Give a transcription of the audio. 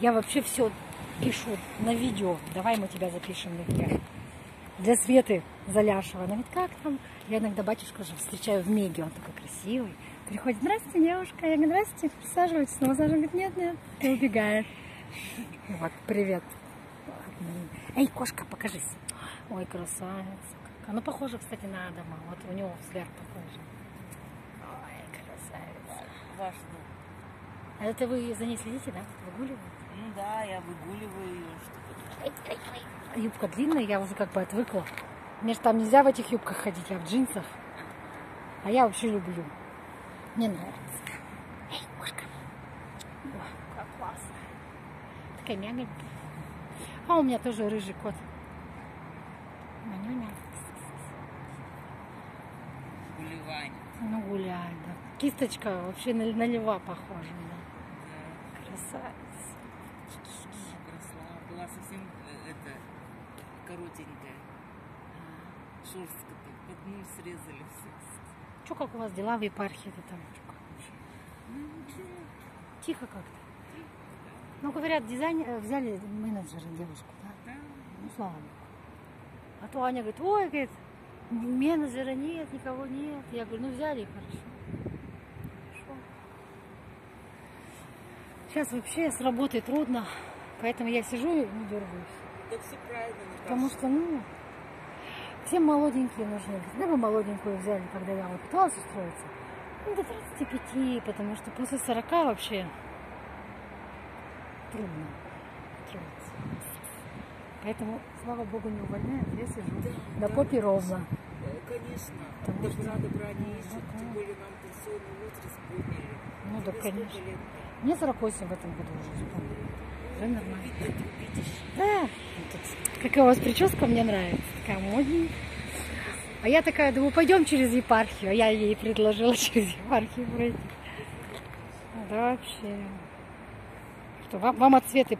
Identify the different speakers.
Speaker 1: Я вообще все пишу на видео. Давай мы тебя запишем на днях. Для Светы Заляшева. Она говорит, как там? Я иногда батюшку уже встречаю в Меге, он такой красивый. Приходит, здрасте, девушка. Я говорю, здрасте, присаживайтесь. На массаж. Он говорит, нет, нет, ты убегаешь. Вот, привет. Эй, кошка, покажись. Ой, красавица. Она похожа, кстати, на Адама. Вот у него взгляд похож. Ой, красавица.
Speaker 2: Ваш дом.
Speaker 1: А это вы за ней следите, да? Выгуливаете?
Speaker 2: Да, я выгуливаю ее, чтобы...
Speaker 1: Юбка длинная, я уже как бы отвыкла. Мне же там нельзя в этих юбках ходить, я в джинсах. А я вообще люблю. Мне нравится. Эй, кошка. О, как классно. Такая мягонькая. А у меня тоже рыжий кот. Манюня.
Speaker 2: Гулевание.
Speaker 1: Ну, гуляет, да. Кисточка вообще на, на льва похожа. Да. Красавица.
Speaker 2: Росла. Была совсем э, это коротенькая. Шерстка так. Под ним срезали все.
Speaker 1: Что, как у вас дела в епархии-то там?
Speaker 2: Ну ничего.
Speaker 1: Тихо как-то. Ну, говорят, дизайн э, взяли менеджера девушку, да?
Speaker 2: Да.
Speaker 1: Ну, слава богу. А то Аня говорит, ой, говорит, менеджера нет, никого нет. Я говорю, ну взяли. Хорошо. Сейчас вообще с работы трудно, поэтому я сижу и не дергаюсь.
Speaker 2: Да все правильно, Наташа.
Speaker 1: Потому что, ну, всем молоденькие нужны. Да вы молоденькую взяли, когда я вот пыталась устроиться. Ну, до 35, потому что после 40 вообще трудно устроиться. Поэтому, слава богу, не увольняют, я сижу.
Speaker 2: Да,
Speaker 1: На
Speaker 2: да.
Speaker 1: попе ровно.
Speaker 2: Э, Конечно.
Speaker 1: Потому
Speaker 2: Добра, добра не
Speaker 1: Ну,
Speaker 2: ищут.
Speaker 1: да.
Speaker 2: Тем более нам пенсионный возраст подняли.
Speaker 1: Ну да, конечно.
Speaker 2: лет?
Speaker 1: Мне 48 в этом году уже исполнилось. Уже нормально. Да, какая у вас прическа, мне нравится. Такая модненькая. А я такая, думаю, пойдем через епархию. А я ей предложила через епархию пройти. Да вообще. Что, вам, вам от Светы